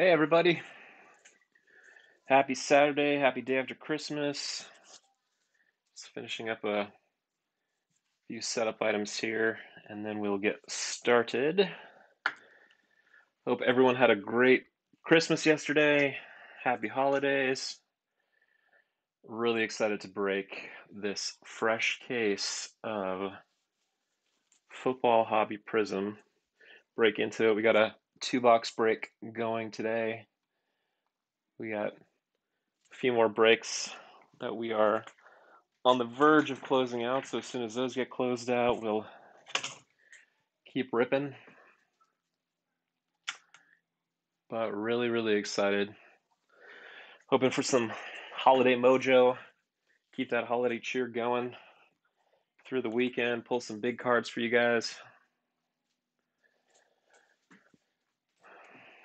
Hey, everybody. Happy Saturday. Happy day after Christmas. Just finishing up a few setup items here, and then we'll get started. Hope everyone had a great Christmas yesterday. Happy holidays. Really excited to break this fresh case of Football Hobby Prizm. Break into it. We got a two box break going today. We got a few more breaks that we are on the verge of closing out. So as soon as those get closed out, we'll keep ripping. But really, really excited. Hoping for some holiday mojo. Keep that holiday cheer going through the weekend. Pull some big cards for you guys.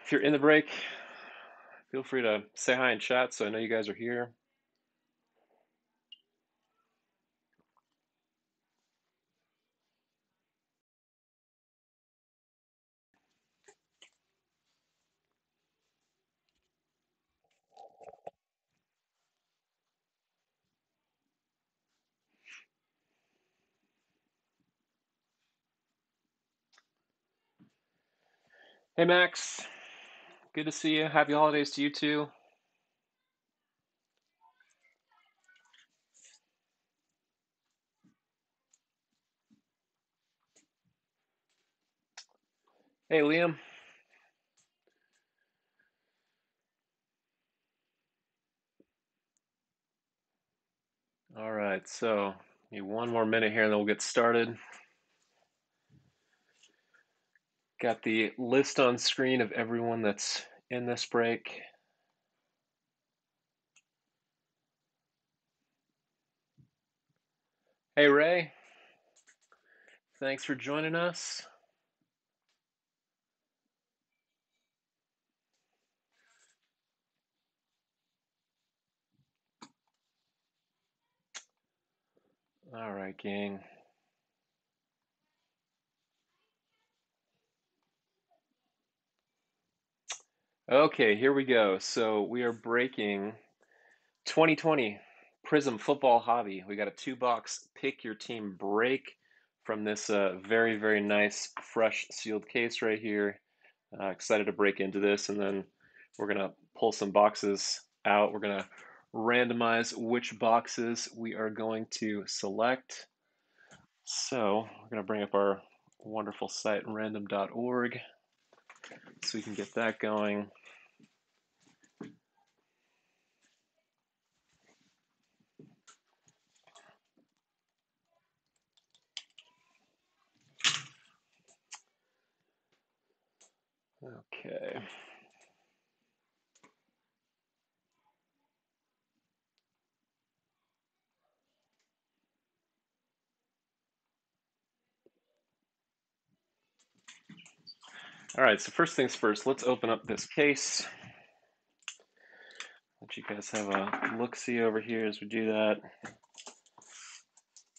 If you're in the break, feel free to say hi in chat so I know you guys are here. Hey, Max. Good to see you. Happy holidays to you too. Hey, Liam. All right, so one more minute here and then we'll get started. Got the list on screen of everyone that's in this break. Hey, Ray. Thanks for joining us. All right, gang. Okay, here we go. So we are breaking 2020 Prizm Football Hobby. We got a two box pick your team break from this uh, very, very nice, fresh sealed case right here. Uh, excited to break into this, and then we're going to pull some boxes out. We're going to randomize which boxes we are going to select. So we're going to bring up our wonderful site, random.org, so we can get that going. Okay. All right, so first things first, let's open up this case. Let you guys have a look-see over here as we do that.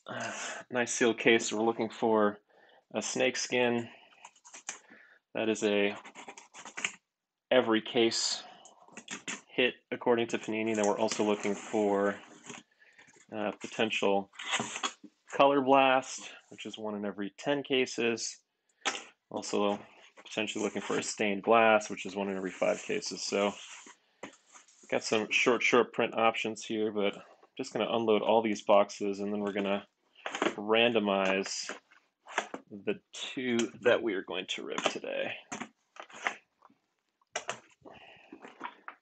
Uh, nice sealed case. We're looking for a snake skin. That is a every case hit according to Panini. Then we're also looking for uh, potential color blast, which is one in every 10 cases. Also potentially looking for a stained glass, which is one in every five cases. So got some short, short print options here, but I'm just going to unload all these boxes and then we're going to randomize the two that we are going to rip today.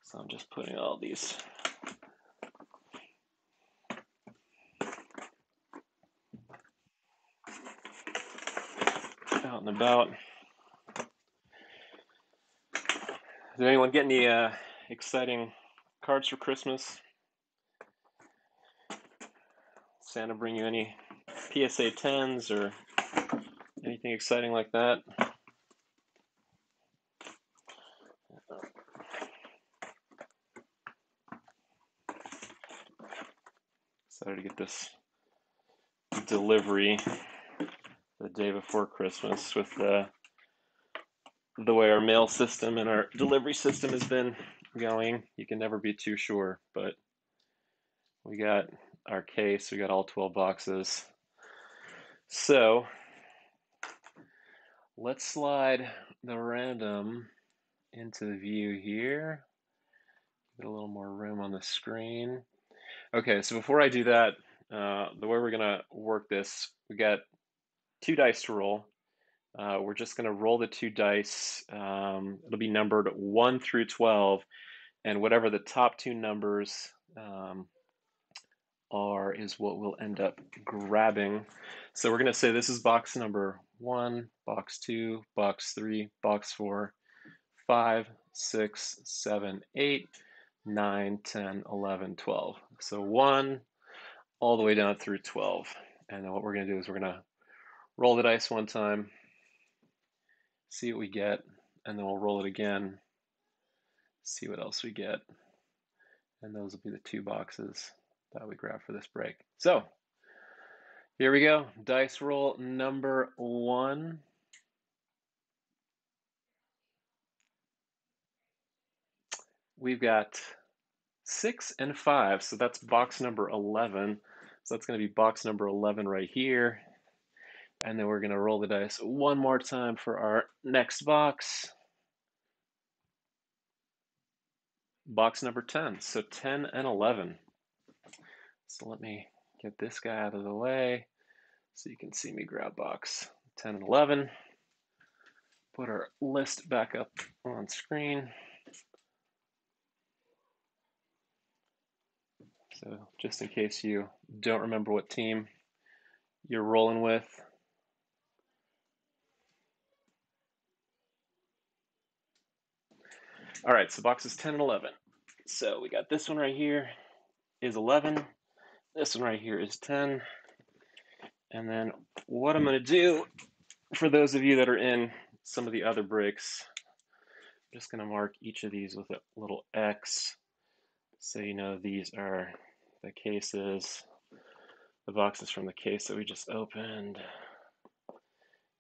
So I'm just putting all these out and about. Did anyone get any uh, exciting cards for Christmas? Santa bring you any PSA 10s or anything exciting like that? Excited to get this delivery the day before Christmas with the the way our mail system and our delivery system has been going, you can never be too sure. But we got our case, we got all 12 boxes. So let's slide the random into the view here. Get a little more room on the screen. Okay, so before I do that, uh, the way we're gonna work this, we got two dice to roll. Uh, we're just gonna roll the two dice. Um, it'll be numbered one through 12, and whatever the top two numbers um, are is what we'll end up grabbing. So we're gonna say this is box number one, box two, box three, box four, five, six, seven, eight, nine, 10, 11, 12. So 1 all the way down through 12. And then what we're going to do is we're going to roll the dice one time, see what we get, and then we'll roll it again, see what else we get. And those will be the two boxes that we grab for this break. So here we go. Dice roll number one. We've got six and five, so that's box number 11. So that's going to be box number 11 right here. And then we're going to roll the dice one more time for our next box. Box number 10. So 10 and 11. So let me get this guy out of the way so you can see me grab box 10 and 11. Put our list back up on screen. So just in case you don't remember what team you're rolling with, All right, so boxes 10 and 11. So we got this one right here is 11. This one right here is 10. And then what I'm going to do for those of you that are in some of the other bricks, I'm just going to mark each of these with a little X so you know these are the cases, the boxes from the case that we just opened.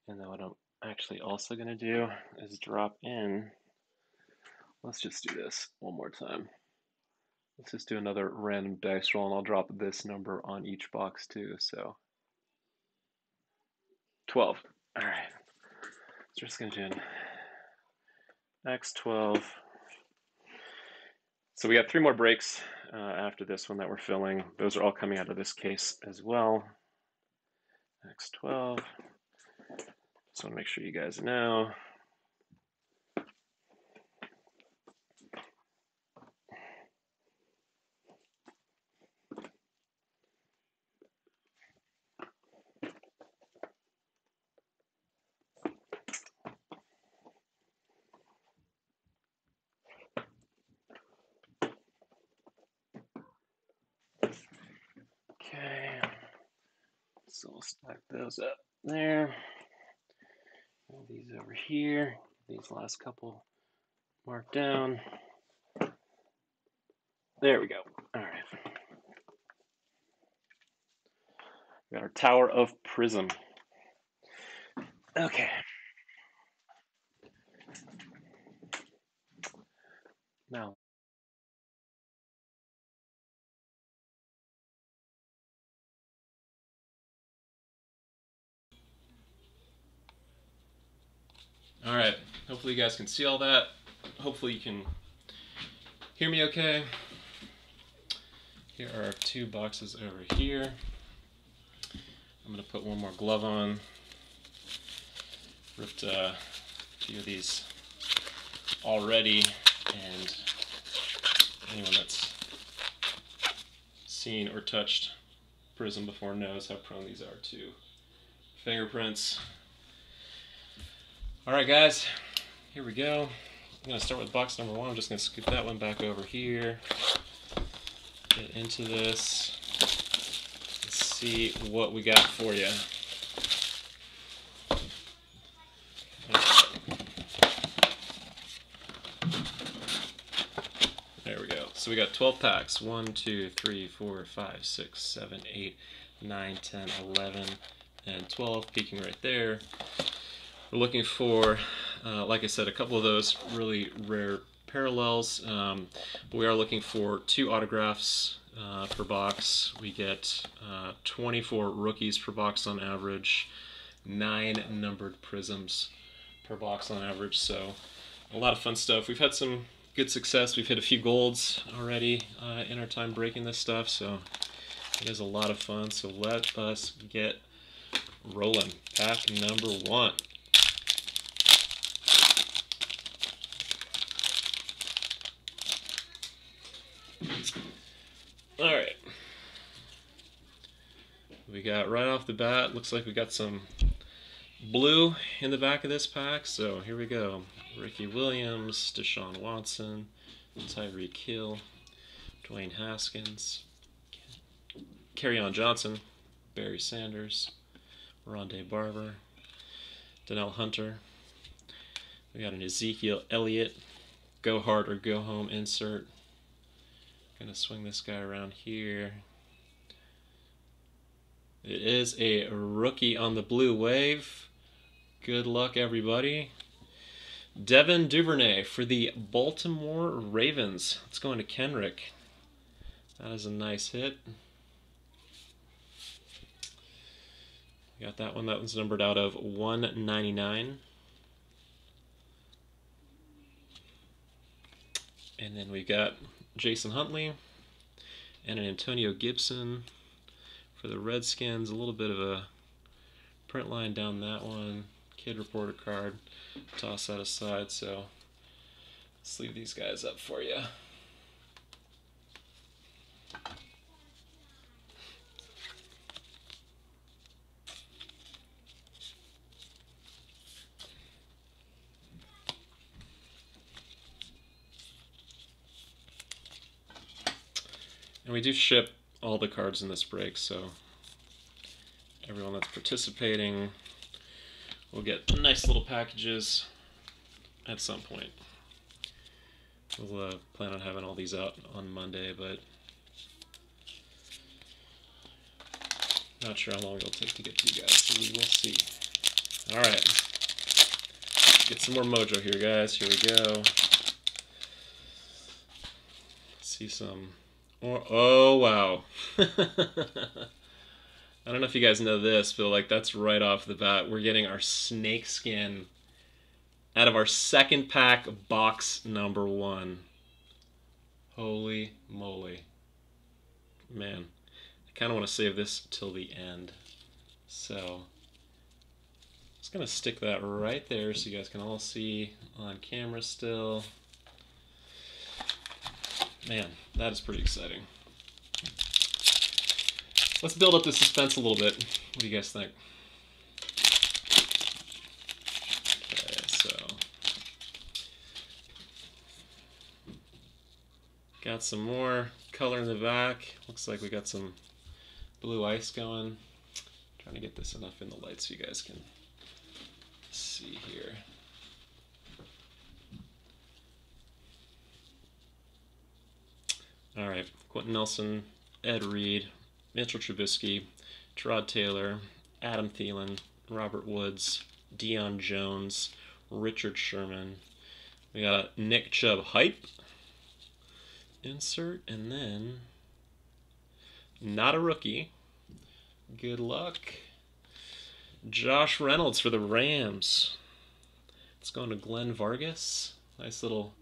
And then what I'm actually also going to do is drop in, let's just do this one more time. Let's just do another random dice roll and I'll drop this number on each box too. So 12. All right. So we're just going to do an X12. So we got three more breaks uh, after this one that we're filling. Those are all coming out of this case as well. X12. Just want to make sure you guys know. So we'll stack those up there. These over here. These last couple marked down. There we go. All right. We got our Tower of Prizm. Okay. Now All right, hopefully you guys can see all that. Hopefully you can hear me okay. Here are two boxes over here. I'm gonna put one more glove on. Ripped uh, a few of these already, and anyone that's seen or touched Prizm before knows how prone these are to fingerprints. All right, guys, here we go. I'm gonna start with box number one. I'm just gonna scoop that one back over here. Get into this. Let's see what we got for you. There we go. So we got 12 packs. 1, 2, 3, 4, 5, 6, 7, 8, 9, 10, 11, and 12 peeking right there. We're looking for Uh, like I said, a couple of those really rare parallels. Um, but we are looking for two autographs uh, per box. We get uh, 24 rookies per box on average, nine numbered Prizms per box on average. So a lot of fun stuff. We've had some good success. We've hit a few golds already uh, in our time breaking this stuff. So it is a lot of fun. So let us get rolling. Pack number one. All right. We got right off the bat, looks like we got some blue in the back of this pack. So here we go. Ricky Williams, Deshaun Watson, Tyreek Hill, Dwayne Haskins, Kerryon Johnson, Barry Sanders, Rondé Barber, Danielle Hunter. We got an Ezekiel Elliott, go hard or go home insert. Gonna swing this guy around here. It is a rookie on the blue wave. Good luck, everybody. Devin Duvernay for the Baltimore Ravens. Let's go into Kenrick. That is a nice hit. Got that one. That one's numbered out of 199. And then we got Jason Huntley and an Antonio Gibson for the Redskins. A little bit of a print line down that one. Kid reporter card. Toss that aside. So let's leave these guys up for you. And we do ship all the cards in this break, so everyone that's participating will get nice little packages at some point. We'll uh, plan on having all these out on Monday, but not sure how long it'll take to get to you guys, so we will see. Alright. Get some more mojo here, guys. Here we go. see some or, oh, wow. I don't know if you guys know this, but like that's right off the bat. We're getting our snake skin out of our second pack box number one. Holy moly. Man, I kind of want to save this till the end. So, just going to stick that right there so you guys can all see on camera still. Man, that is pretty exciting. Let's build up the suspense a little bit. What do you guys think? Okay, so got some more color in the back. Looks like we got some blue ice going. Trying to get this enough in the light so you guys can see here. All right, Quenton Nelson, Ed Reed, Mitchell Trubisky, Tyrod Taylor, Adam Thielen, Robert Woods, Deion Jones, Richard Sherman. We got Nick Chubb hype insert, and then not a rookie. Good luck. Josh Reynolds for the Rams. It's going to Glenn Vargas. Nice little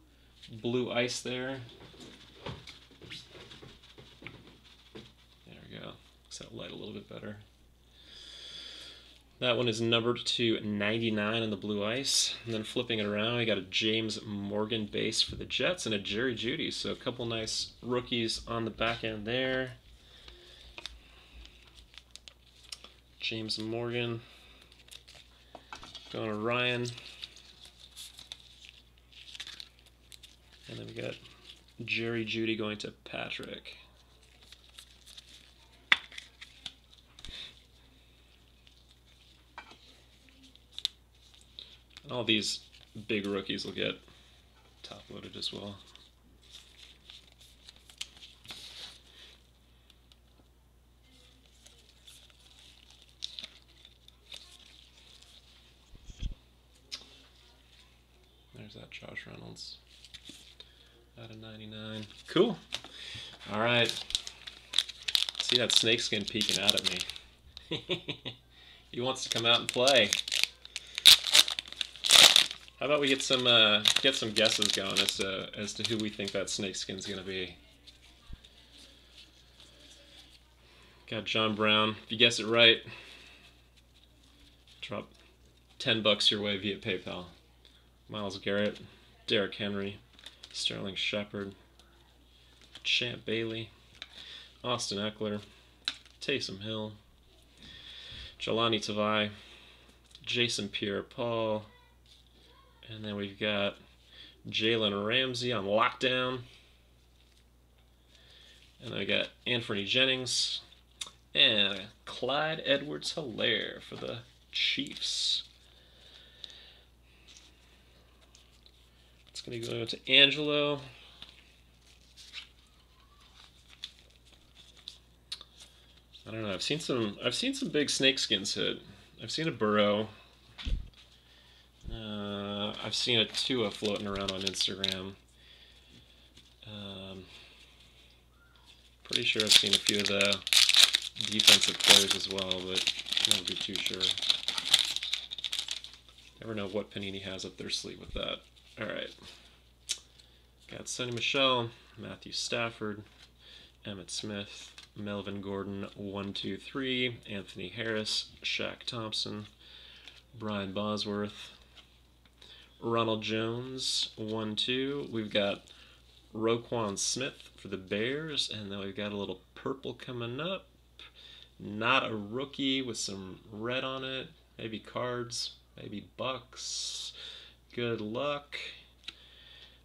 blue ice there. That light a little bit better. That one is numbered to 99 on the blue ice. And then flipping it around, we got a James Morgan base for the Jets and a Jerry Jeudy. So a couple nice rookies on the back end there. James Morgan. Going to Ryan. And then we got Jerry Jeudy going to Patrick. All these big rookies will get top loaded as well. There's that Josh Reynolds out of 99. Cool. All right. See that snakeskin peeking out at me. he wants to come out and play. How about we get some uh, get some guesses going as to as to who we think that snakeskin's gonna be. Got John Brown. If you guess it right, drop ten bucks your way via PayPal. Myles Garrett, Derrick Henry, Sterling Shepard, Champ Bailey, Austin Ekeler, Taysom Hill, Jahlani Tavai, Jason Pierre-Paul, and then we've got Jalen Ramsey on lockdown. And then we got Anfernee Jennings and Clyde Edwards Helaire for the Chiefs. It's going to go to Angelo. I don't know. I've seen some. I've seen some big snakeskins hit. I've seen a Burrow. Uh, I've seen a Tua floating around on Instagram. Um, pretty sure I've seen a few of the defensive players as well, but never be too sure. Never know what Panini has up their sleeve with that. All right. Got Sony Michel, Matthew Stafford, Emmitt Smith, Melvin Gordon, 1 2 3, Anthony Harris, Shaq Thompson, Brian Bosworth, Ronald Jones, 1 2. We've got Roquan Smith for the Bears, and then we've got a little purple coming up. Not a rookie with some red on it. Maybe cards, maybe bucks. Good luck.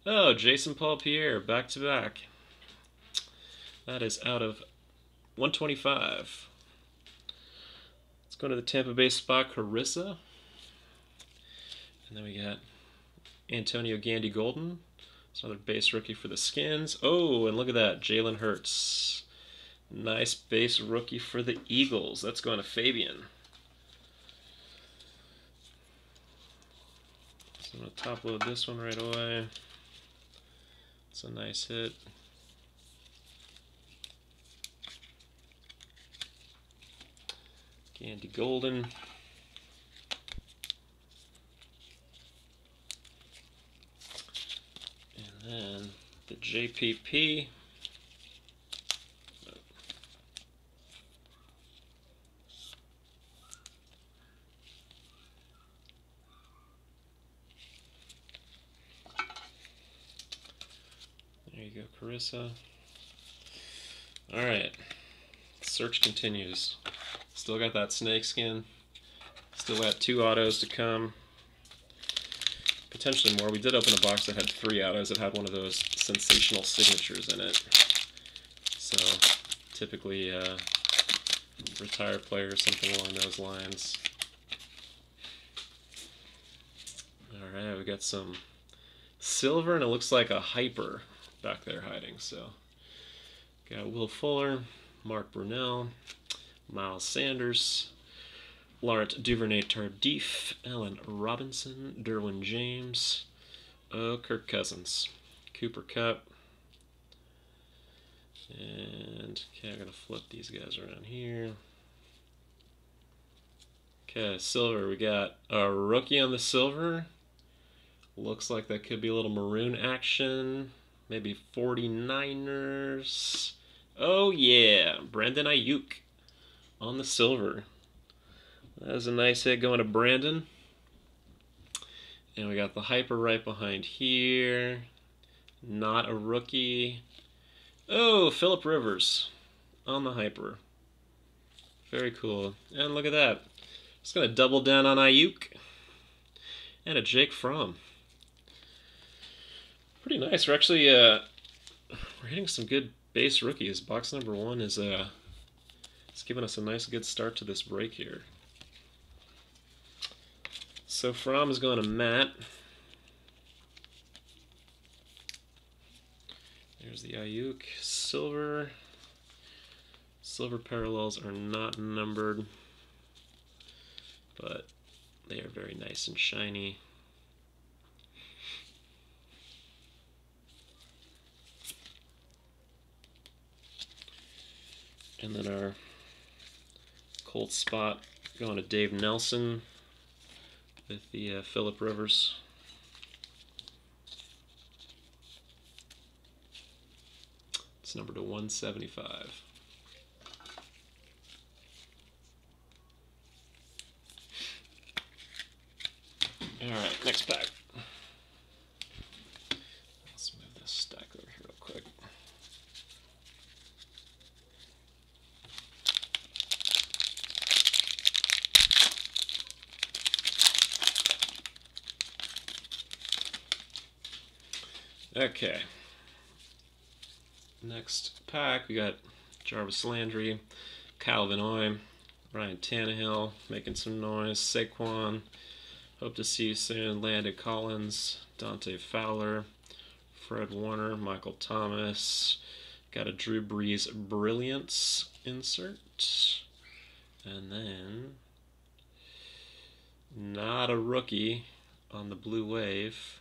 Oh, Jason Paul Pierre, back to back. That is out of 125. Let's go to the Tampa Bay spot, Carissa. And then we got Antonio Gandy Golden. It's another base rookie for the Skins. Oh, and look at that, Jalen Hurts. Nice base rookie for the Eagles. That's going to Fabian. So I'm going to top load this one right away. It's a nice hit. Gandy Golden. And the JPP. There you go, Carissa. All right, search continues. Still got that snake skin. Still got two autos to come. Potentially more. We did open a box that had three autos that had one of those sensational signatures in it. So typically uh, retired player or something along those lines. Alright, we got some silver and it looks like a hyper back there hiding. So got Will Fuller, Mark Brunell, Miles Sanders, Laurent Duvernay Tardif, Allen Robinson, Derwin James, oh, Kirk Cousins, Cooper Kupp. and okay, I'm gonna flip these guys around here. Okay, silver. We got a rookie on the silver. Looks like that could be a little maroon action. Maybe 49ers. Oh yeah, Brandon Aiyuk on the silver. That was a nice hit going to Brandon. And we got the hyper right behind here. Not a rookie. Oh, Philip Rivers on the hyper. Very cool. And look at that. Just going to double down on Aiyuk. And a Jake Fromm. Pretty nice. We're actually uh, we're hitting some good base rookies. Box number one is uh, it's giving us a nice good start to this break here. So Fromm is going to Matt. There's the Aiyuk. Silver. Silver parallels are not numbered, but they are very nice and shiny. And then our cold spot going to Dave Nelson with the uh, Philip Rivers. It's number to 175. All right, next pack. Let's move this stack over here real quick. Okay. Next pack, we got Jarvis Landry, Calvin Oy, Ryan Tannehill making some noise, Saquon. Hope to see you soon. Landon Collins, Dante Fowler, Fred Warner, Michael Thomas. Got a Drew Brees Brilliance insert. And then, not a rookie on the blue wave.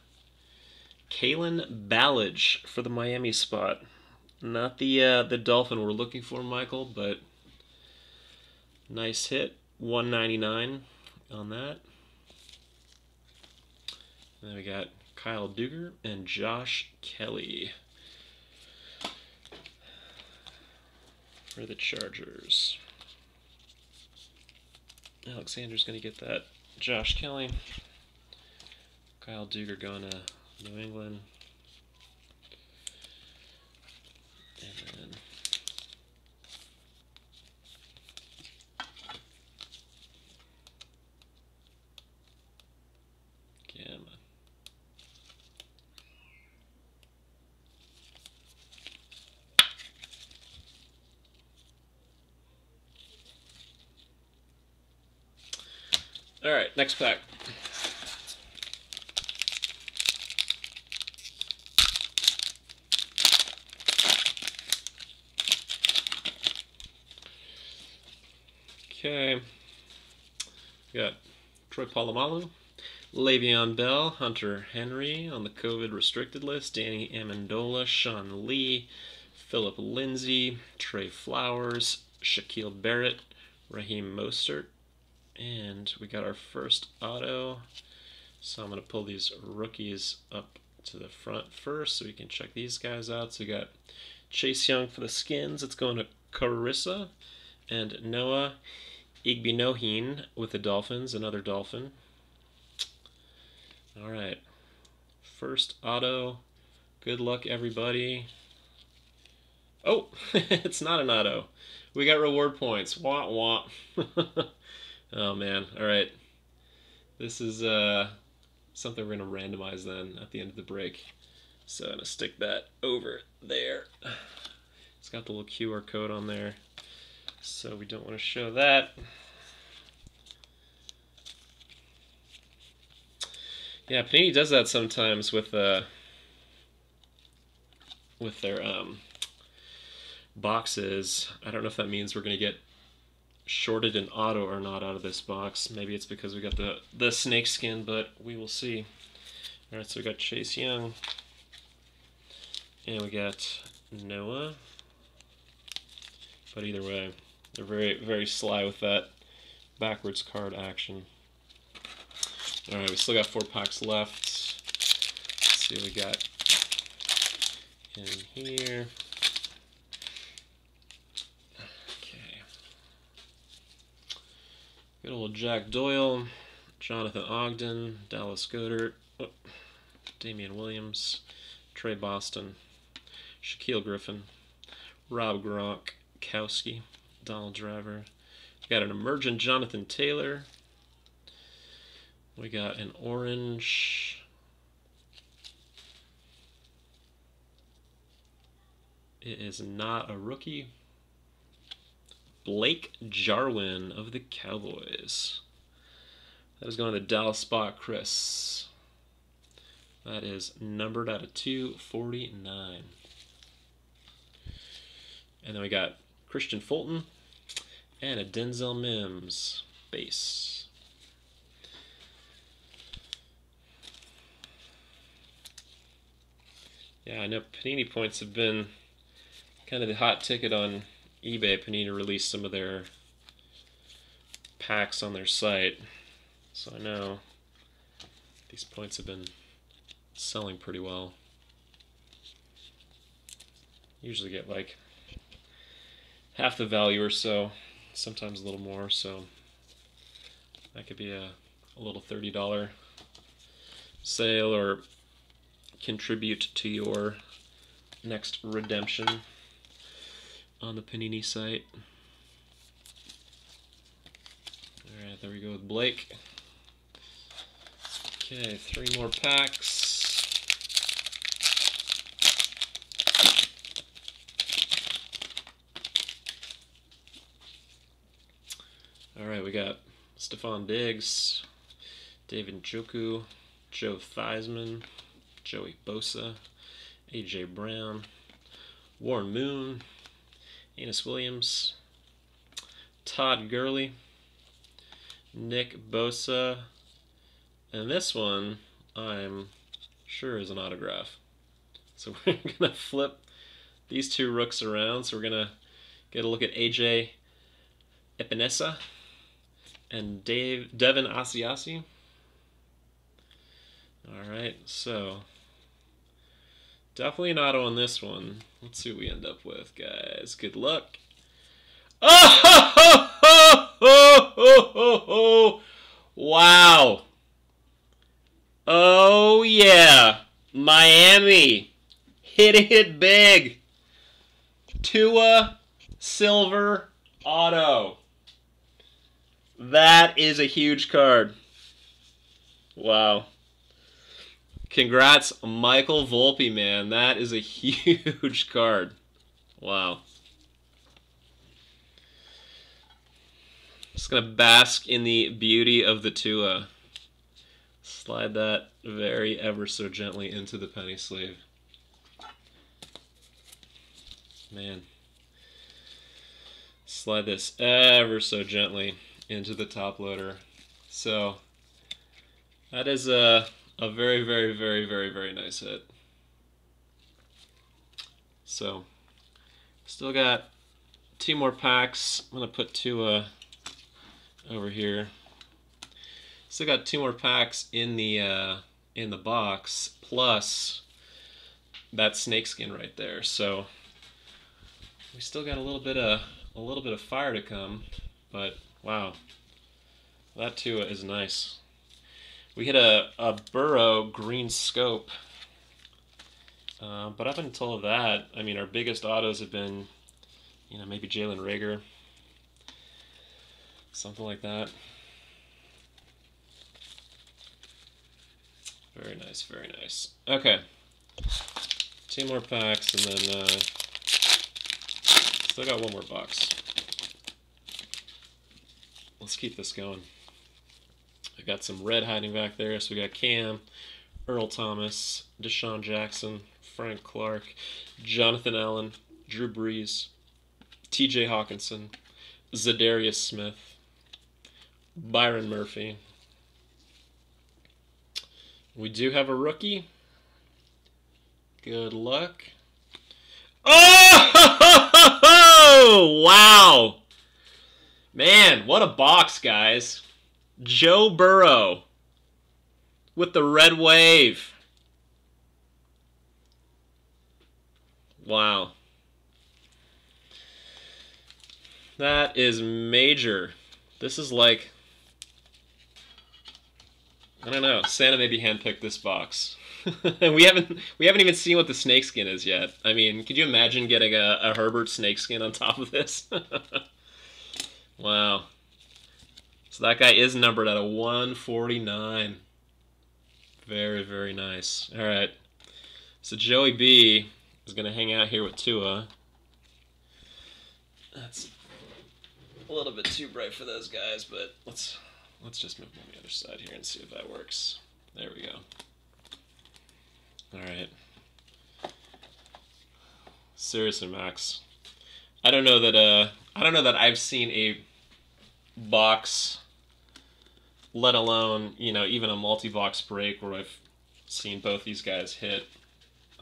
Kalen Ballage for the Miami spot. Not the uh, the Dolphin we're looking for, Michael, but nice hit. 199 on that. And then we got Kyle Dugger and Josh Kelley for the Chargers. Alexander's going to get that. Josh Kelley. Kyle Dugger going to New England. All right, next pack. Okay. We got Troy Polamalu, Le'Veon Bell, Hunter Henry on the COVID restricted list, Danny Amendola, Sean Lee, Philip Lindsay, Trey Flowers, Shaquille Barrett, Raheem Mostert, and we got our first auto. So I'm going to pull these rookies up to the front first so we can check these guys out. So we got Chase Young for the skins. It's going to Carissa and Noah Igbinoghene with the Dolphins, another Dolphin. All right. First auto. Good luck, everybody. Oh, it's not an auto. We got reward points. Wah wah. oh man. All right. This is uh, something we're gonna randomize then at the end of the break. So I'm gonna stick that over there. It's got the little QR code on there. So we don't want to show that. Yeah, Panini does that sometimes with uh, with their um, boxes. I don't know if that means we're going to get shorted in auto or not out of this box. Maybe it's because we got the, the snake skin, but we will see. All right, so we got Chase Young. And we got Noah. But either way, they're very, very sly with that backwards card action. All right, we still got four packs left. Let's see what we got in here. Okay. Good old Jack Doyle, Jonathan Ogden, Dallas Goedert, oh, Damien Williams, Tre Boston, Shaquill Griffin, Rob Gronkowski, Donald Driver. We got an emergent Jonathan Taylor, we got an orange. It is not a rookie. Blake Jarwin of the Cowboys. That is going to the Dallas spot, Chris. That is numbered out of 249. And then we got Kristian Fulton and a Denzel Mims base. Yeah, I know Panini points have been kind of the hot ticket on eBay, Panini released some of their packs on their site. So I know these points have been selling pretty well. Usually get like half the value or so, sometimes a little more, so that could be a, a little $30 sale or contribute to your next redemption on the Panini site. Alright, there we go with Blake. Okay, three more packs. All right, we got Stefon Diggs, David Njoku, Joe Theismann, Joey Bosa, A.J. Brown, Warren Moon, Aeneas Williams, Todd Gurley, Nick Bosa, and this one I'm sure is an autograph. So we're going to flip these two rooks around. So we're going to get a look at AJ Epenesa and Dave Devin Asiasi. All right, so definitely an auto on this one. Let's see what we end up with, guys. Good luck. Oh, ho, ho, ho, ho, ho, ho. wow. Oh, yeah. Miami hitting it big. Tua Silver Auto. That is a huge card. Wow. Congrats, Michael Volpe, man. That is a huge card. Wow. Just going to bask in the beauty of the Tua. Slide that very ever so gently into the penny sleeve. Man. Slide this ever so gently into the top loader. So that is a, a very, very, very, very, very nice hit. So still got two more packs. I'm gonna put two uh, over here. Still got two more packs in the uh, in the box plus that snakeskin right there. So we still got a little bit of a little bit of fire to come, but Wow. That too is nice. We hit a, a Burrow green scope. Uh, but up until that, I mean, our biggest autos have been, you know, maybe Jalen Reagor, Something like that. Very nice, very nice. Okay. Two more packs, and then uh, still got one more box let's keep this going. I got some red hiding back there. So we got Cam, Earl Thomas, DeSean Jackson, Frank Clark, Jonathan Allen, Drew Brees, TJ Hockenson, Za'Darius Smith, Byron Murphy. We do have a rookie. Good luck. Oh! Wow! Man, what a box, guys. Joe Burrow with the red wave. Wow. That is major. This is like I don't know. Santa maybe handpicked this box. and we haven't we haven't even seen what the snakeskin is yet. I mean, could you imagine getting a, a Herbert snakeskin on top of this? Wow. So that guy is numbered at a 149. Very, very nice. All right. So Joey B is going to hang out here with Tua. That's a little bit too bright for those guys, but let's let's just move on the other side here and see if that works. There we go. All right. Seriously, Max. I don't know that uh I don't know that I've seen a box, let alone you know even a multi-box break where I've seen both these guys hit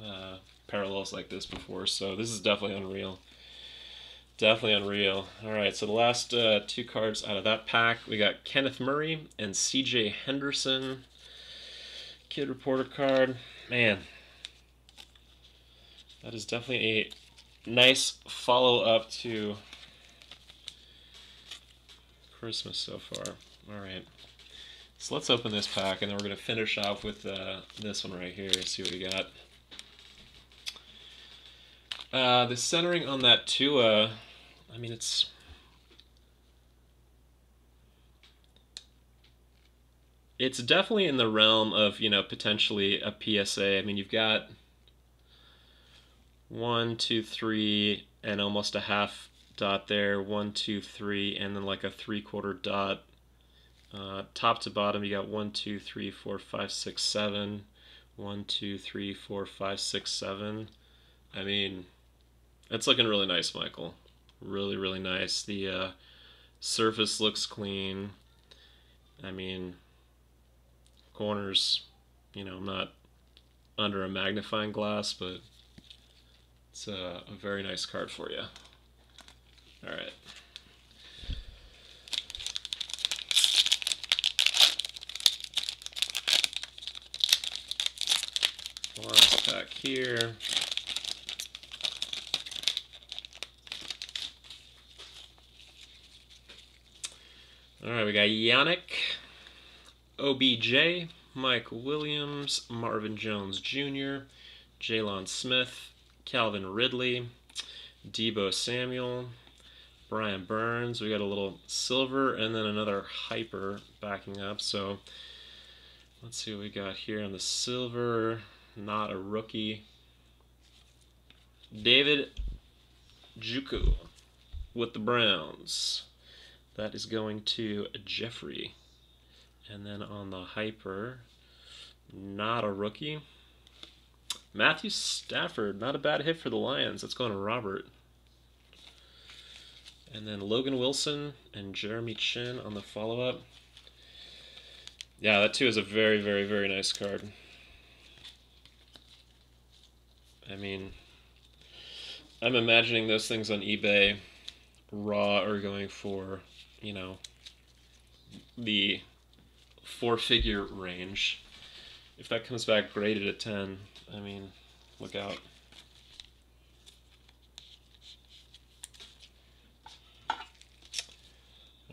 uh, parallels like this before. So this is definitely unreal. Definitely unreal. All right, so the last uh, two cards out of that pack, we got Kenneth Murray and C.J. Henderson. Kid Reporter card. Man, that is definitely a nice follow-up to Christmas so far. All right. So let's open this pack, and then we're going to finish off with uh, this one right here, see what we got. Uh, the centering on that Tua, I mean, it's... It's definitely in the realm of, you know, potentially a PSA. I mean, you've got one, two, three, and almost a half dot there. One, two, three, and then like a three-quarter dot. Uh, top to bottom, you got one, two, three, four, five, six, seven. One, two, three, four, five, six, seven. I mean, it's looking really nice, Michael. Really, really nice. The uh, surface looks clean. I mean, corners, you know, not under a magnifying glass, but it's a, a very nice card for you. All right. Last pack here. All right, we got Yannick, OBJ, Mike Williams, Marvin Jones Jr., Jaylon Smith, Calvin Ridley, Deebo Samuel, Brian Burns. We got a little silver and then another hyper backing up. So let's see what we got here on the silver. Not a rookie. David Njoku with the Browns. That is going to Jeffrey. And then on the hyper, not a rookie. Matthew Stafford, not a bad hit for the Lions. That's going to Robert. And then Logan Wilson and Jeremy Chinn on the follow-up. Yeah, that too is a very, very, very nice card. I mean, I'm imagining those things on eBay raw are going for you know, the four figure range. If that comes back graded at 10, I mean, look out.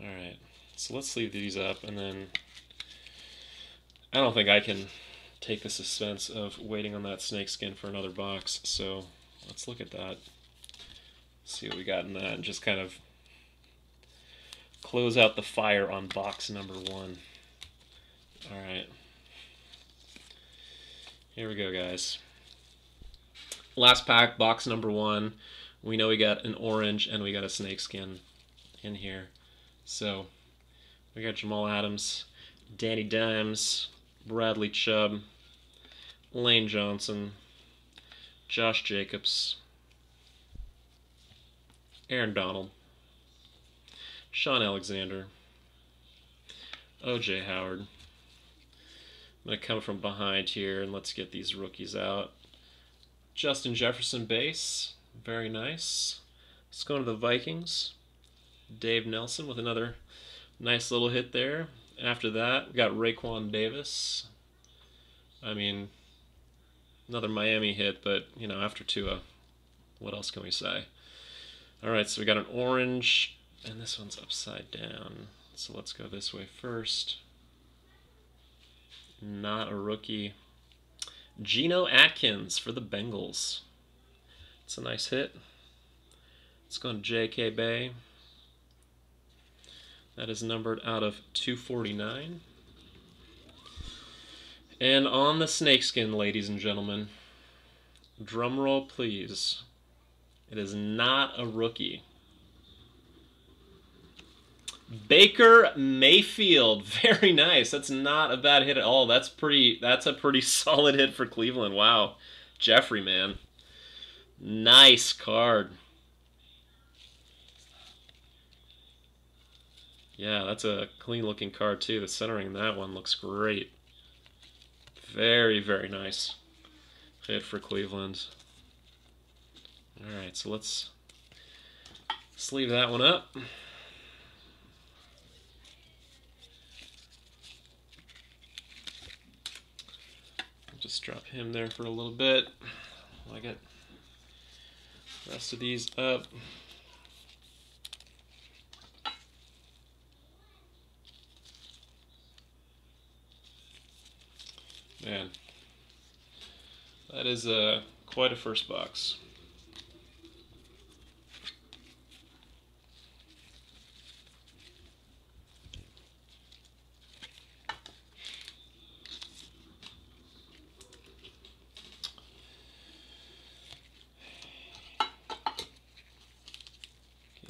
Alright, so let's leave these up and then I don't think I can take the suspense of waiting on that snakeskin for another box, so let's look at that. See what we got in that and just kind of close out the fire on box number one. All right. Here we go, guys. Last pack, box number one. We know we got an orange and we got a snakeskin in here. So we got Jamal Adams, Danny Dimes, Bradley Chubb, Lane Johnson, Josh Jacobs, Aaron Donald, Shaun Alexander, OJ Howard. I'm going to come from behind here and let's get these rookies out. Justin Jefferson base, very nice. Let's go to the Vikings. Dave Nelson with another nice little hit there. After that, we got Raekwon Davis. I mean, another Miami hit, but, you know, after Tua, what else can we say? All right, so we got an orange and this one's upside down. So let's go this way first. Not a rookie. Geno Atkins for the Bengals. It's a nice hit. Let's go to J.K. Bay. That is numbered out of 249. And on the snakeskin, ladies and gentlemen, drum roll please. It is not a rookie. Baker Mayfield, very nice. That's not a bad hit at all. That's pretty. That's a pretty solid hit for Cleveland. Wow, Jeffrey, man, nice card. Yeah, that's a clean looking card too. The centering in that one looks great. Very, very nice hit for Cleveland. All right, so let's Sleeve that one up. Just drop him there for a little bit. I the rest of these up. Man, that is uh, quite a first box.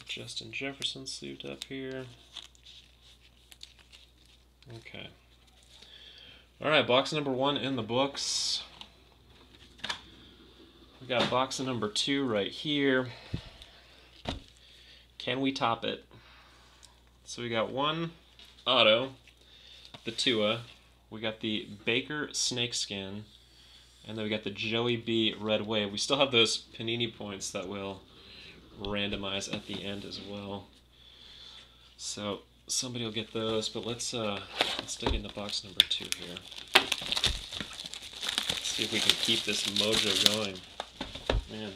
Justin Jefferson sleeved up here. Okay. All right, box number one in the books. We got box number two right here. Can we top it? So we got one auto, the Tua. We got the Baker Snakeskin. And then we got the Joey B Red Wave. We still have those Panini points that will randomize at the end as well. So somebody will get those, but let's uh, let's dig into box number two here. Let's see if we can keep this mojo going. Man,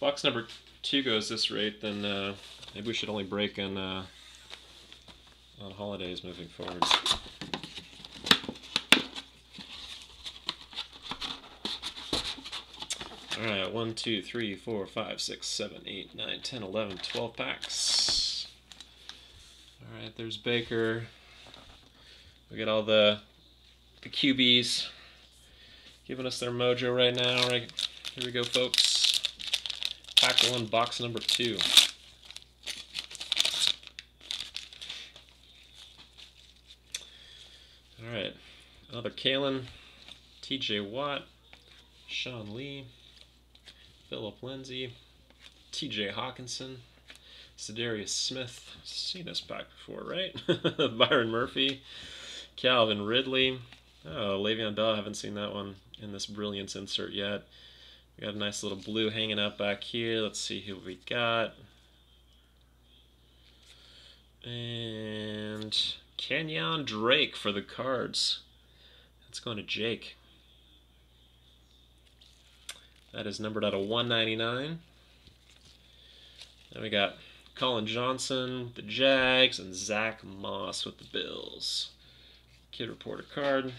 box number two goes this rate, then uh, maybe we should only break on uh, on holidays moving forward. Alright, 1, 2, 3, 4, 5, 6, 7, 8, 9, 10, 11, 12 packs. Alright, there's Baker. We got all the the QBs giving us their mojo right now. Right, here we go, folks. Pack one, box number two. Alright, another Kalen, TJ Watt, Sean Lee. Phillip Lindsay, T.J. Hockenson, Za'Darius Smith, seen this back before, right? Byron Murphy, Calvin Ridley. Oh, Le'Veon Bell, I haven't seen that one in this Brilliance insert yet. We got a nice little blue hanging up back here. Let's see who we got. And Kenyon Drake for the cards. That's going to Jake. That is numbered out of 199. Then we got Collin Johnson, the Jags, and Zach Moss with the Bills. Kid Reporter card.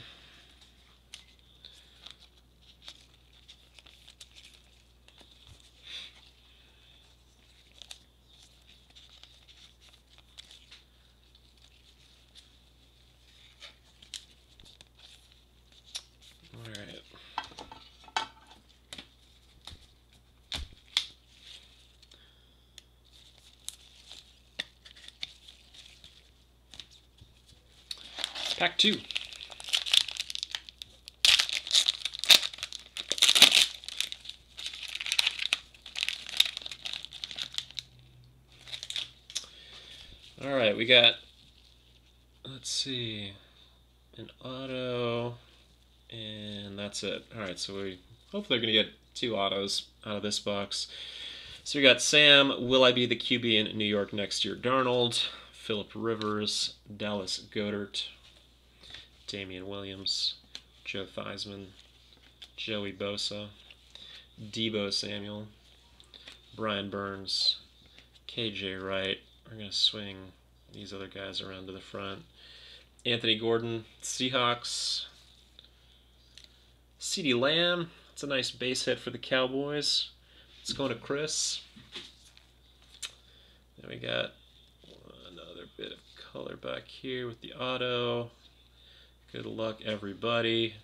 Pack two. All right, we got, let's see, an auto, and that's it. All right, so we hopefully are going to get two autos out of this box. So we got Sam, will I be the QB in New York next year? Darnold, Philip Rivers, Dallas Goedert, Damien Williams, Joe Theismann, Joey Bosa, Deebo Samuel, Brian Burns, KJ Wright. We're going to swing these other guys around to the front. Anthony Gordon, Seahawks. CeeDee Lamb. It's a nice base hit for the Cowboys. It's going to Chris. Then we got another bit of color back here with the auto. Good luck, everybody.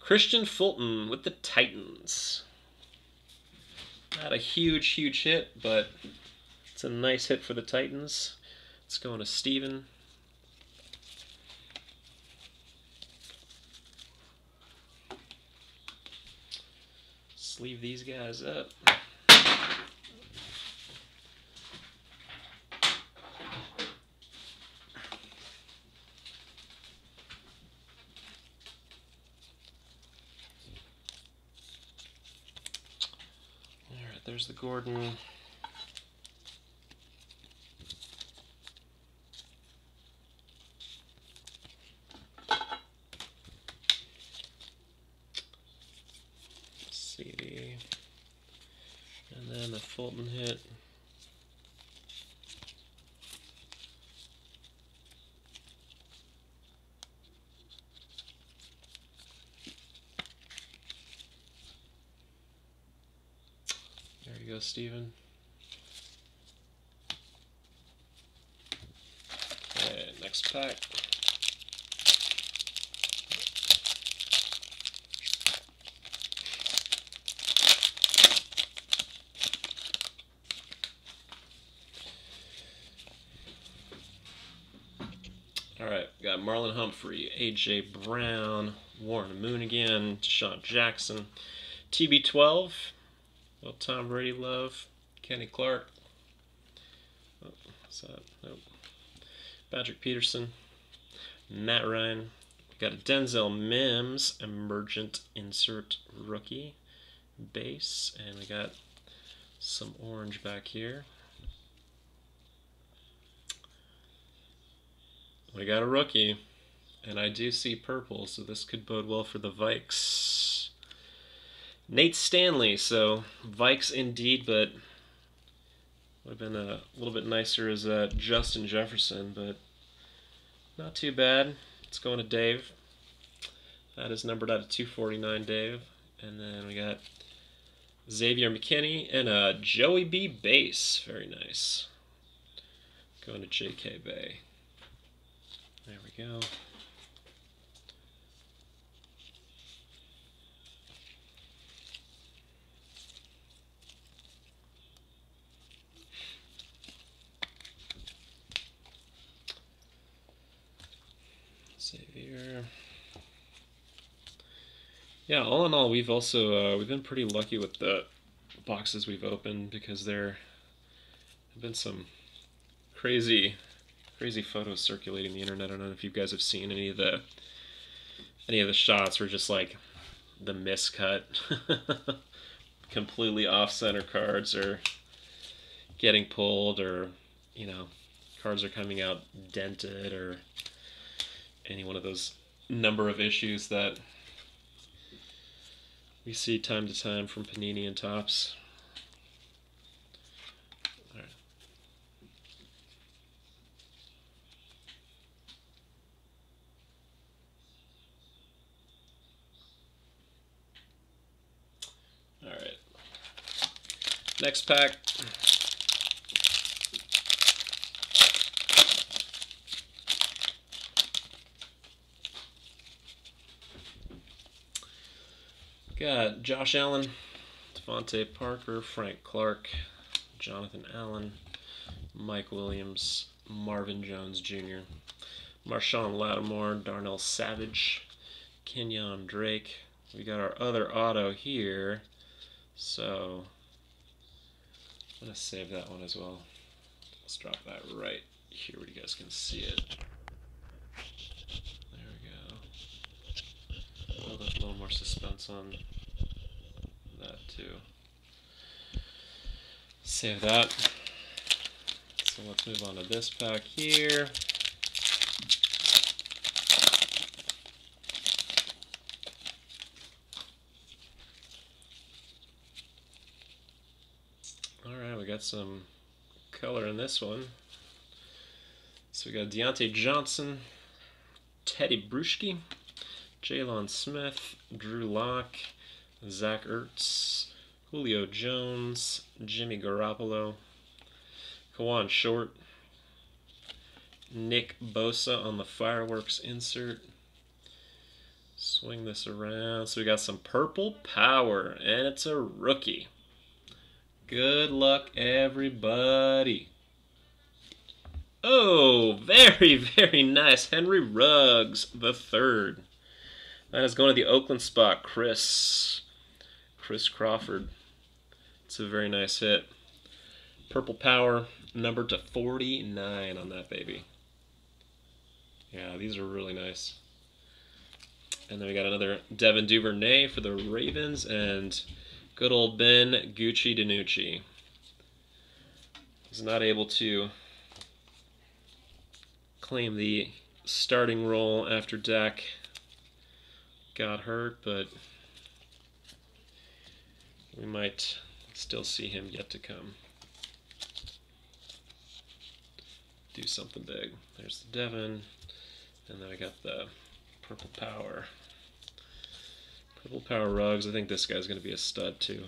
Kristian Fulton with the Titans. Not a huge, huge hit, but it's a nice hit for the Titans. It's going to Steven. Sleeve these guys up. There's the Gordon. CeeDee. And then the Fulton hit. There you go, Steven. Next pack. All right, got Marlon Humphrey, AJ Brown, Warren Moon again, DeSean Jackson, TB12, well, Tom Brady love, Kenny Clark. Oh, what's that? Nope. Patrick Peterson, Matt Ryan. We got a Denzel Mims emergent insert rookie base, and we got some orange back here. We got a rookie, and I do see purple, so this could bode well for the Vikes. Nate Stanley, so Vikes indeed, but would have been a little bit nicer as uh, Justin Jefferson, but not too bad. It's going to Dave. That is numbered out of 249, Dave. And then we got Xavier McKinney and a Joey B. Base. Very nice. Going to J.K. Bay. There we go. Xavier. Yeah, all in all, we've also uh, we've been pretty lucky with the boxes we've opened because there have been some crazy crazy photos circulating the internet. I don't know if you guys have seen any of the any of the shots where just like the miscut, completely off center cards are getting pulled, or you know, cards are coming out dented, or any one of those number of issues that we see time to time from Panini and Topps. Alright. Next pack. Got Josh Allen, DeVante Parker, Frank Clark, Jonathan Allen, Mike Williams, Marvin Jones Jr., Marshon Lattimore, Darnell Savage, Kenyon Drake. We got our other auto here. So I'm going to save that one as well. Let's drop that right here where you guys can see it. There we go. Oh, little, a little more suspense on too. Save that. So let's move on to this pack here. All right, we got some color in this one. So we got Diontae Johnson, Teddy Bruschi, Jaylon Smith, Drew Lock, Zach Ertz, Julio Jones, Jimmy Garoppolo, Kawann Short, Nick Bosa on the fireworks insert. Swing this around. So we got some purple power, and it's a rookie. Good luck, everybody. Oh, very, very nice. Henry Ruggs the third. That is going to the Oakland spot. Chris. Chris Crawford. It's a very nice hit. Purple Power, number to 49 on that baby. Yeah, these are really nice. And then we got another Devin Duvernay for the Ravens and Good old Ben Gucci DiNucci. Was not able to claim the starting role after Dak got hurt, but we might still see him yet to come. Do something big. There's the Devin, and then I got the Purple Power. Purple Power Ruggs. I think this guy's going to be a stud too.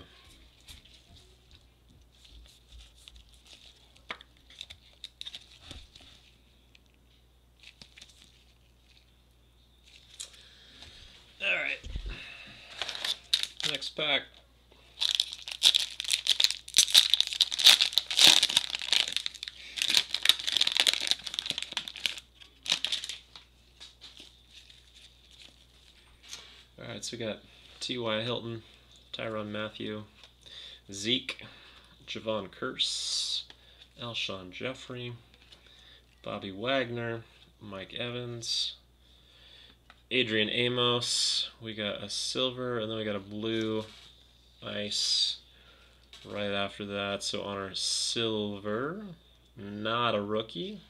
Got T.Y. Hilton, Tyrann Mathieu, Zeke, Jevon Kearse, Alshon Jeffery, Bobby Wagner, Mike Evans, Adrian Amos. We got a silver, and then we got a blue ice right after that. So on our silver, not a rookie.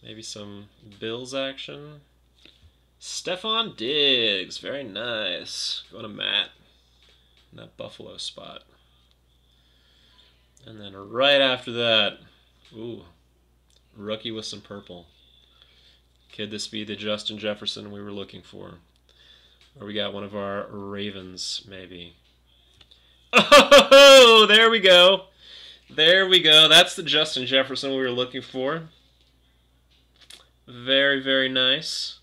Maybe some Bills action. Stefon Diggs, very nice. Going to Matt in that Buffalo spot. And then right after that, ooh, rookie with some purple. Could this be the Justin Jefferson we were looking for? Or we got one of our Ravens, maybe. Oh, there we go. There we go. That's the Justin Jefferson we were looking for. Very, very nice.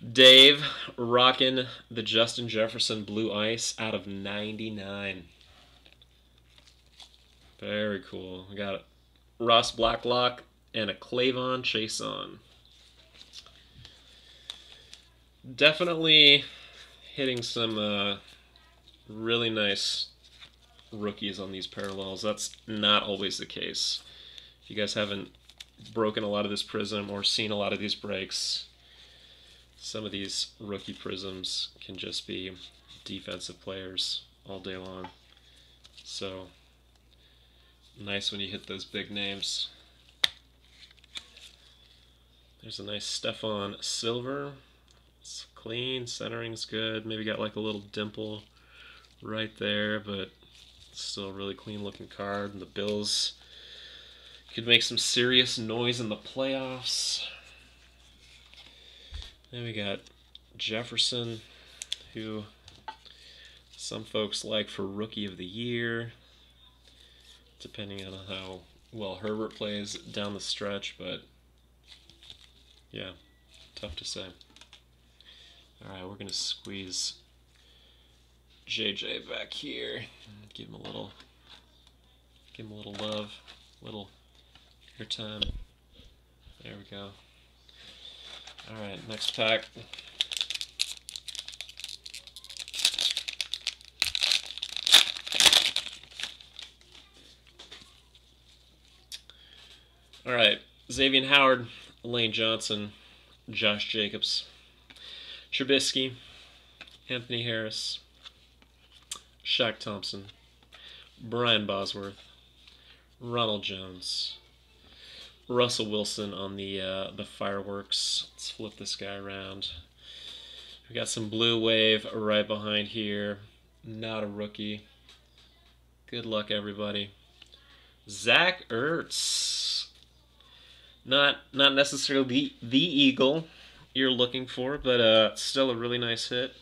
Dave rocking the Justin Jefferson Blue Ice out of 99. Very cool. We got Ross Blacklock and a K'Lavon Chaisson. Definitely hitting some uh, really nice rookies on these parallels. That's not always the case. If you guys haven't broken a lot of this Prizm or seen a lot of these breaks, some of these rookie Prizms can just be defensive players all day long. So nice when you hit those big names. There's a nice Stefon Silver. It's clean, centering's good. Maybe got like a little dimple right there, but still really clean looking card. And the Bills could make some serious noise in the playoffs. Then we got Jefferson, who some folks like for Rookie of the Year, depending on how well Herbert plays down the stretch, but yeah, tough to say. All right, we're going to squeeze JJ back here. Give him a little, give him a little love, little airtime. There we go. All right, next pack. All right, Xavien Howard, Lane Johnson, Josh Jacobs, Trubisky, Anthony Harris, Shaq Thompson, Brian Bosworth, Ronald Jones, Russell Wilson on the uh, the fireworks. Let's flip this guy around. We got some blue wave right behind here. Not a rookie. Good luck, everybody. Zach Ertz. Not not necessarily the, the eagle you're looking for, but uh, still a really nice hit.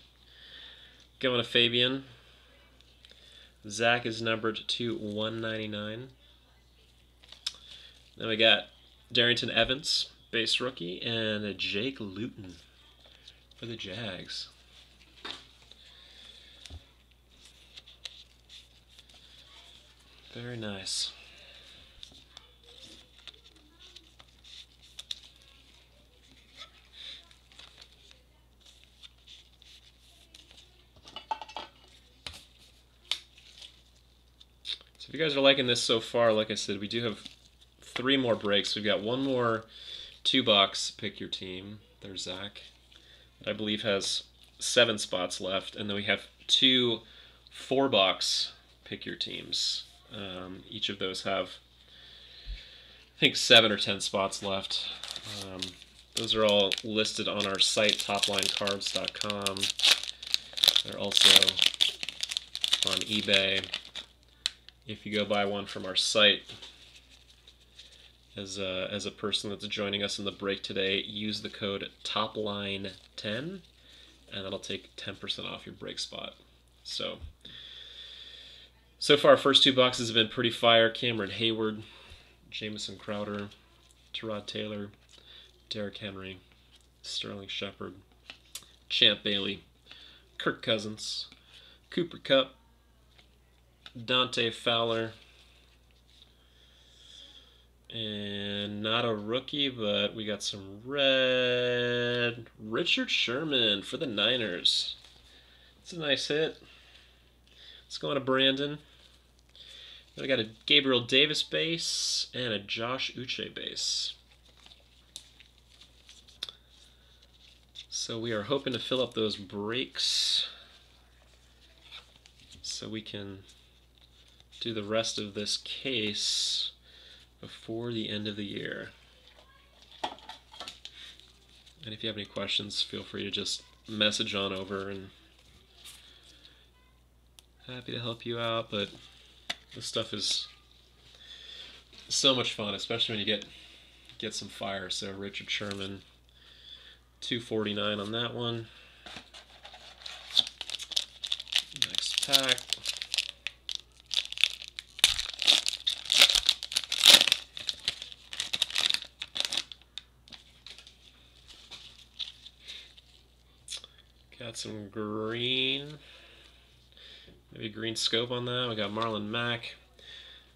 Going to Fabian. Zach is numbered to 199. Then we got Darrynton Evans, base rookie, and a Jake Luton for the Jags. Very nice. So if you guys are liking this so far, like I said, we do have three more breaks. We've got one more two box pick your team. There's Zach. That I believe has seven spots left, and then we have two four box pick your teams. Um, each of those have, I think, seven or ten spots left. Um, those are all listed on our site, toplinecards.com. They're also on eBay. If you go buy one from our site, as a, as a person that's joining us in the break today, use the code TOPLINE10 and that'll take 10% off your break spot. So, so far, first two boxes have been pretty fire. Cameron Heyward, Jamison Crowder, Tyrod Taylor, Derrick Henry, Sterling Shepard, Champ Bailey, Kirk Cousins, Cooper Kupp, Dante Fowler, and not a rookie, but we got some red. Richard Sherman for the Niners. It's a nice hit. Let's go on to Brandon. Then we got a Gabriel Davis base and a Josh Uche base. So we are hoping to fill up those breaks so we can do the rest of this case before the end of the year. And if you have any questions, feel free to just message on over and happy to help you out. But this stuff is so much fun, especially when you get get some fire. So Richard Sherman, 249 on that one. Next pack. Got some green. Maybe green scope on that. We got Marlon Mack.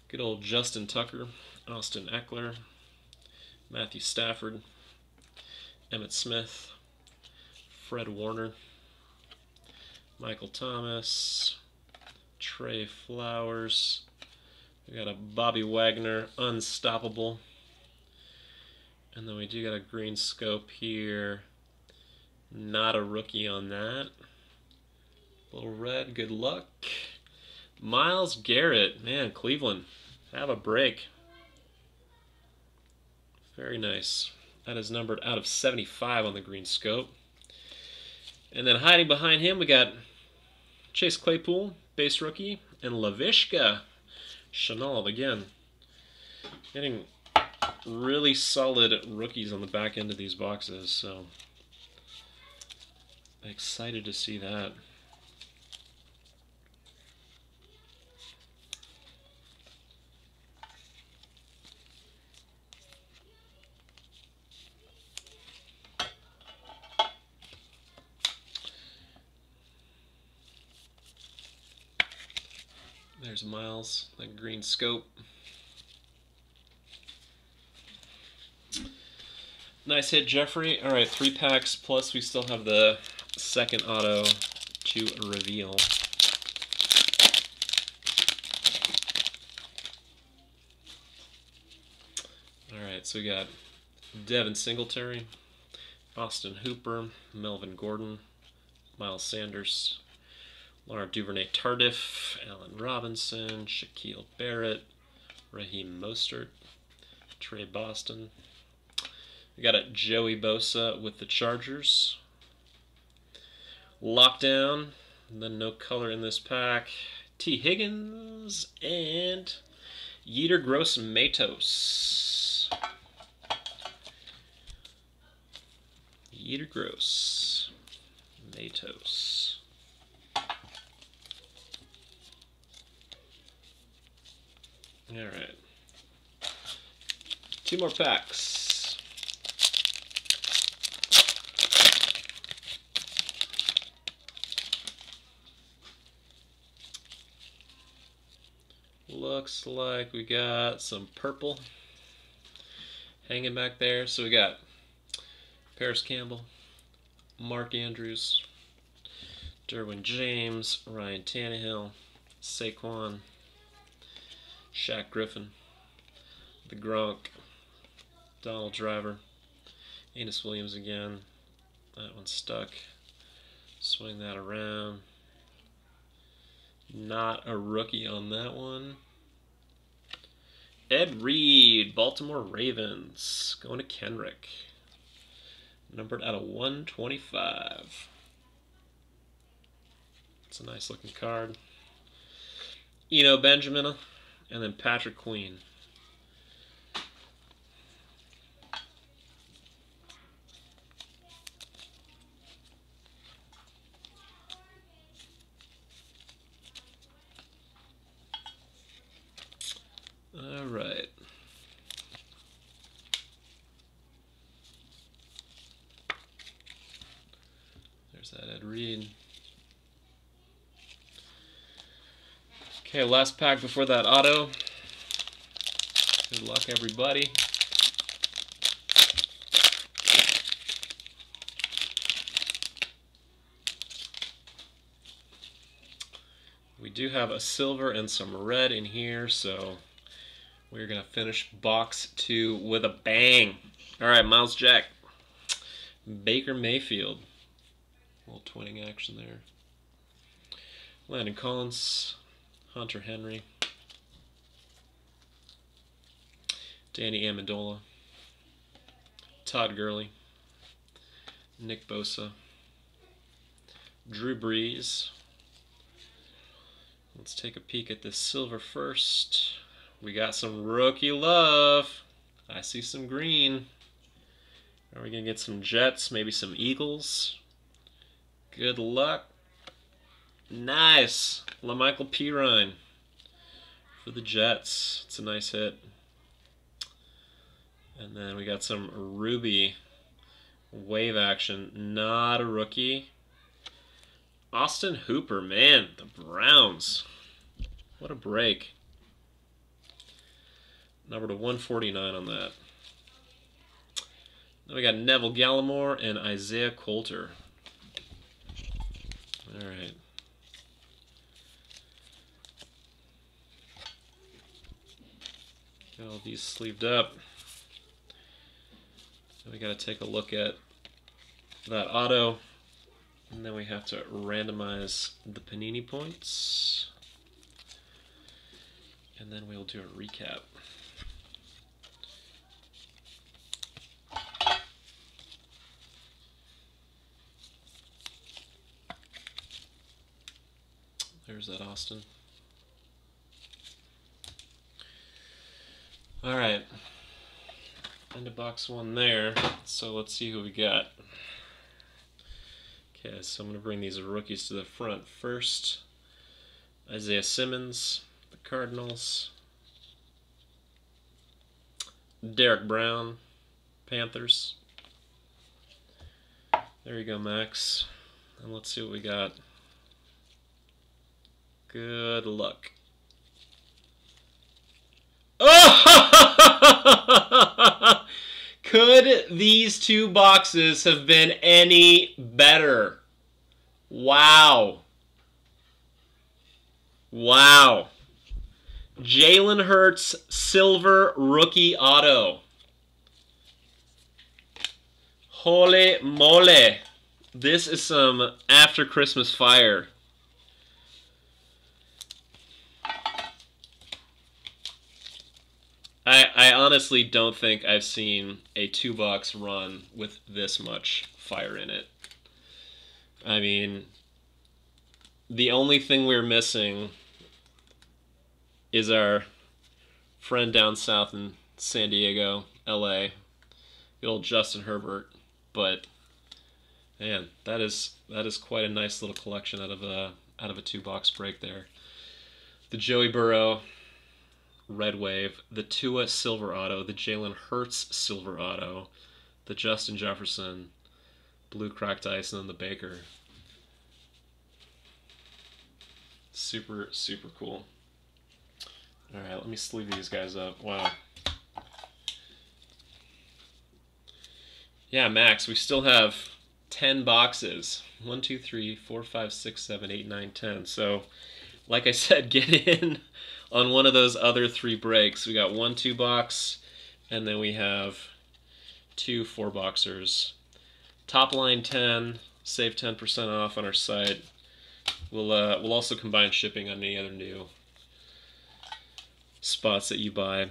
Good old Justin Tucker. Austin Ekeler. Matthew Stafford. Emmitt Smith. Fred Warner. Michael Thomas. Trey Flowers. We got a Bobby Wagner, Unstoppable. And then we do got a green scope here. Not a rookie on that. Little red, good luck. Myles Garrett, man, Cleveland, have a break. Very nice. That is numbered out of 75 on the green scope. And then hiding behind him, we got Chase Claypool, base rookie, and Laviska Shenault again. Getting really solid rookies on the back end of these boxes, so Excited to see that. There's Myles, that green scope. Nice hit, Jeffrey. All right, three packs, plus we still have the second auto to reveal. Alright, so we got Devin Singletary, Austin Hooper, Melvin Gordon, Miles Sanders, Laurent Duvernay-Tardif, Allen Robinson, Shaquille Barrett, Raheem Mostert, Tre Boston. We got a Joey Bosa with the Chargers, Lockdown, then no color in this pack. Tee Higgins and Yetur Gross Matos. Yetur Gross Matos. All right. Two more packs. Looks like we got some purple hanging back there. So we got Parris Campbell, Mark Andrews, Derwin James, Ryan Tannehill, Saquon, Shaq Griffin, the Gronk, Donald Driver, Aeneas Williams again. That one's stuck. Swing that around. Not a rookie on that one. Ed Reed, Baltimore Ravens, going to Kenrick. Numbered out of 125. It's a nice looking card. Eno Benjamin, and then Patrick Queen. All right. There's that Ed Reed. Okay, last pack before that auto. Good luck, everybody. We do have a silver and some red in here, so we're going to finish box two with a bang. All right, Myles Jack. Baker Mayfield. Twinning action there. Landon Collins. Hunter Henry. Danny Amendola. Todd Gurley. Nick Bosa. Drew Brees. Let's take a peek at this silver first. We got some rookie love. I see some green. Are we going to get some Jets, maybe some Eagles? Good luck. Nice. La'Mical Perine for the Jets. It's a nice hit. And then we got some Ruby wave action. Not a rookie. Austin Hooper, man, the Browns. What a break. Number to 149 on that. Then we got Neville Gallimore and Isaiah Coulter. All right. Got all these sleeved up. Then we got to take a look at that auto. And then we have to randomize the Panini points. And then we'll do a recap. There's that Austin. All right. End of box one there. So let's see who we got. Okay, so I'm going to bring these rookies to the front first. Isaiah Simmons, the Cardinals. Derrick Brown, Panthers. There you go, Max. And let's see what we got. Good luck. Oh! Could these two boxes have been any better? Wow. Wow. Jalen Hurts silver rookie auto. Holy moly. This is some after Christmas fire. I, I honestly don't think I've seen a two box run with this much fire in it. I mean, the only thing we're missing is our friend down south in San Diego, LA, the old Justin Herbert. But man, that is that is quite a nice little collection out of a out of a two box break there. The Joey Burrow Red Wave, the Tua Silver Auto, the Jalen Hurts Silver Auto, the Justin Jefferson Blue Cracked Ice, and then the Baker. Super, super cool. Alright, let me sleeve these guys up. Wow. Yeah, Max, we still have 10 boxes. 1, 2, 3, 4, 5, 6, 7, 8, 9, 10. So, like I said, get in on one of those other three breaks. We got one two box, and then we have two four boxers. Top line 10, save 10% off on our site. We'll uh, we'll also combine shipping on any other new spots that you buy.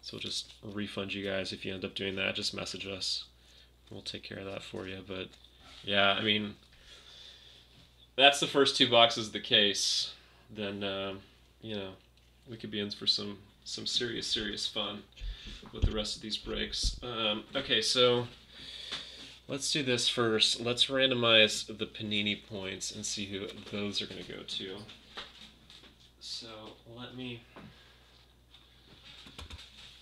So we'll just refund you guys if you end up doing that. Just message us. We'll take care of that for you. But yeah, I mean, that's the first two boxes of the case. Then um, you know we could be in for some some serious serious fun with the rest of these breaks. Um, okay, so let's do this first. Let's randomize the Panini points and see who those are going to go to. So let me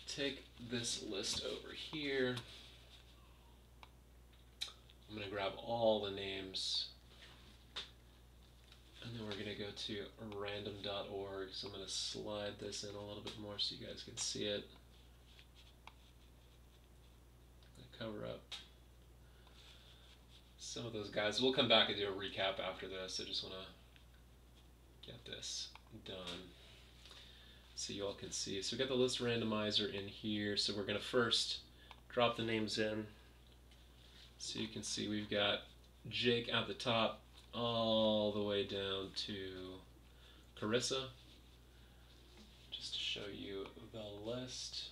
take this list over here. I'm going to grab all the names. And then we're going to go to random.org. So I'm going to slide this in a little bit more so you guys can see it. Cover up some of those guys. We'll come back and do a recap after this. I just want to get this done so you all can see. So we got the list randomizer in here. So we're going to first drop the names in. So you can see we've got Jake at the top all the way down to Carissa. Just to show you the list.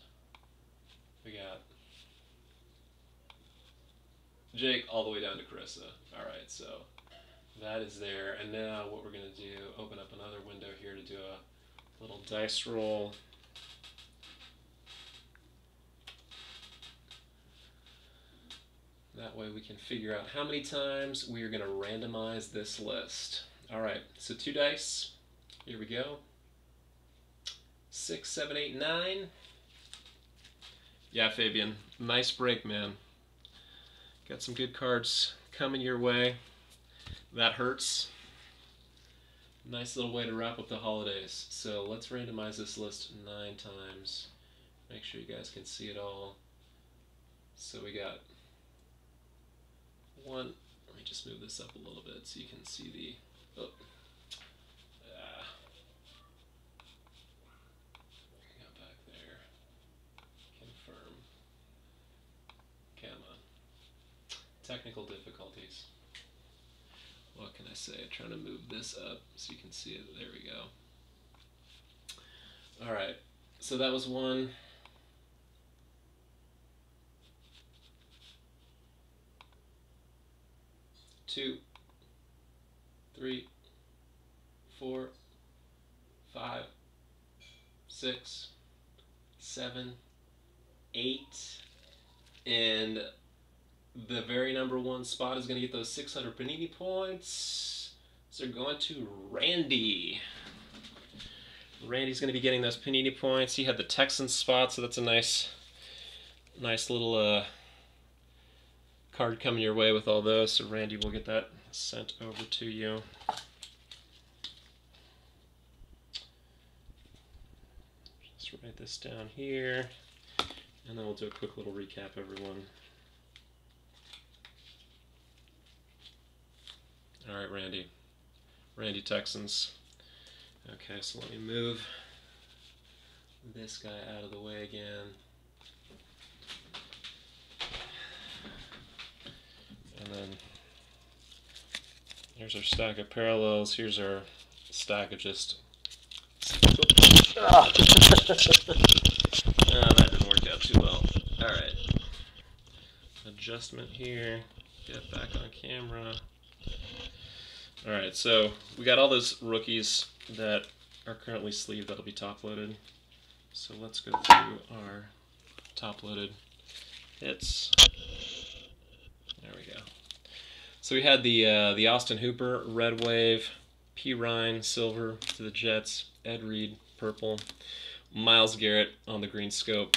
We got Jake all the way down to Carissa. All right, so that is there. And now what we're going to do, open up another window here to do a little dice roll. That way we can figure out how many times we are going to randomize this list. All right, so two dice. Here we go. Six, seven, eight, nine. Yeah, Fabian, nice break, man. Got some good cards coming your way. That hurts. Nice little way to wrap up the holidays. So let's randomize this list nine times. Make sure you guys can see it all. So we got one. Let me just move this up a little bit so you can see the. Oh, ah. Back there. Confirm. Come on. Technical difficulties what can I say? trying to move this up so you can see it. There we go. All right, so that was one. Two, three, four, five, six, seven, eight, and the very number one spot is going to get those 600 Panini points. So they're going to Randy. Randy's going to be getting those Panini points. He had the Texan spot, so that's a nice, nice little uh, card coming your way with all those. So Randy will get that sent over to you. Just write this down here, and then we'll do a quick little recap, everyone. All right, Randy. Randy Texans. Okay, so let me move this guy out of the way again. And then here's our stack of parallels. Here's our stack of just. oh, that didn't work out too well. Alright. Adjustment here. Get back on camera. All right, so we got all those rookies that are currently sleeved that'll be top loaded. So let's go through our top loaded hits. So we had the uh, the Austin Hooper red wave, Perine silver to the Jets, Ed Reed purple, Myles Garrett on the green scope,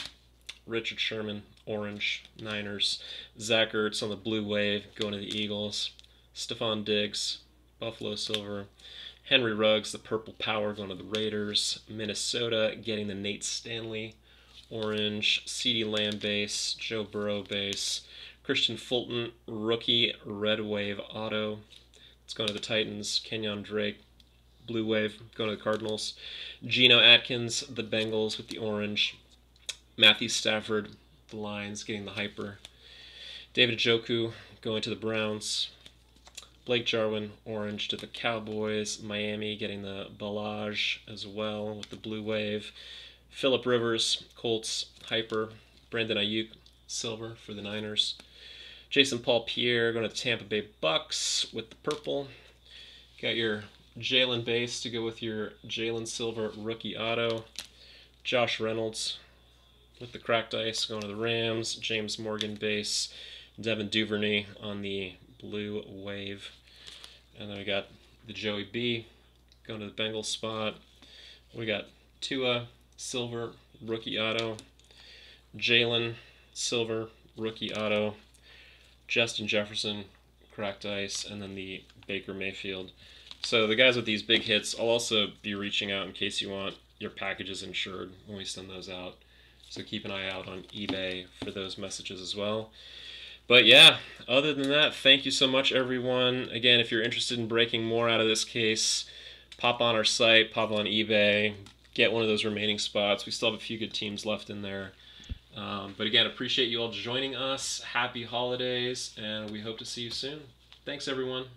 Richard Sherman orange Niners, Zach Ertz on the blue wave going to the Eagles, Stefon Diggs Buffalo Silver. Henry Ruggs, the Purple Power, going to the Raiders. Minnesota getting the Nate Stanley Orange. CeeDee Lamb base. Joe Burrow base. Kristian Fulton, rookie Red Wave Auto. It's going to the Titans. Kenyon Drake, Blue Wave, going to the Cardinals. Geno Atkins, the Bengals with the orange. Matthew Stafford, the Lions, getting the hyper. David Njoku going to the Browns. Blake Jarwin, orange to the Cowboys. Miami getting the Ballage as well with the Blue Wave. Philip Rivers, Colts, Hyper. Brandon Aiyuk, silver for the Niners. Jason Paul Pierre going to Tampa Bay Bucks with the purple. Got your Jalen base to go with your Jalen Silver rookie auto. Josh Reynolds with the cracked ice going to the Rams. James Morgan base. Devin Duvernay on the blue wave. And then we got the Joey B going to the Bengals spot. We got Tua silver rookie auto. Jalen silver rookie auto. Justin Jefferson cracked ice, and then the Baker Mayfield. So the guys with these big hits, I'll also be reaching out in case you want your packages insured when we send those out. So keep an eye out on eBay for those messages as well. But yeah, other than that, thank you so much, everyone. Again, if you're interested in breaking more out of this case, pop on our site, pop on eBay, get one of those remaining spots. We still have a few good teams left in there. Um, but again, appreciate you all joining us. Happy holidays, and we hope to see you soon. Thanks, everyone.